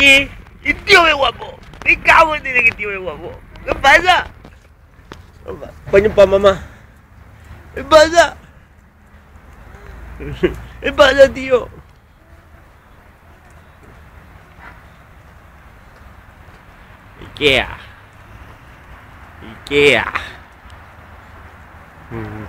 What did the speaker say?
Okay? Dia tiup buat bok. Ni kamu ni lagi tiup yang buat bok. Lepas tak? Lepas. Kau jumpa mama. Lepas tak? Lepas tak? Ikea. Ikea. Hmm.